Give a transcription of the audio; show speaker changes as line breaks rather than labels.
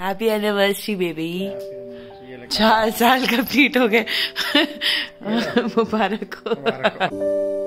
Happy anniversary baby चार साल complete हो गए। मुबारक हो।